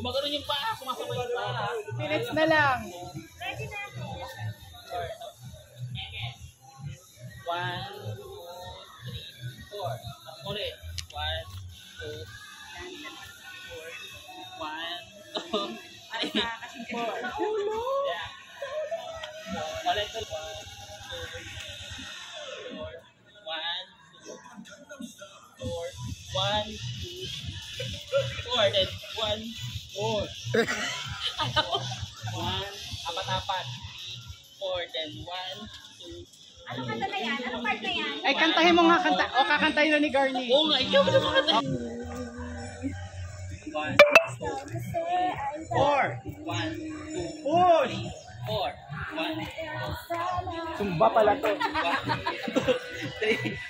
Gumagano yung paa, sumasabay yung paa. Minutes na lang. Ready na ako. One, two, three, four. Ulit. One, two, three, four. One, two, three, four. Yeah. Ulit ulit. One, two, four. One, two, four. One, two, four. Then one, four. One, apat-apat. Three, four. Then one, two, Anong kanta na yan? Anong part na yan? Ay, kantahin mo nga kanta. O, kakantahin na ni Garly. Oo nga, ikaw ba naman kanta? One, Four. one, two, Push. four. One, Sumba pala to. one, two, three,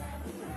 Yeah.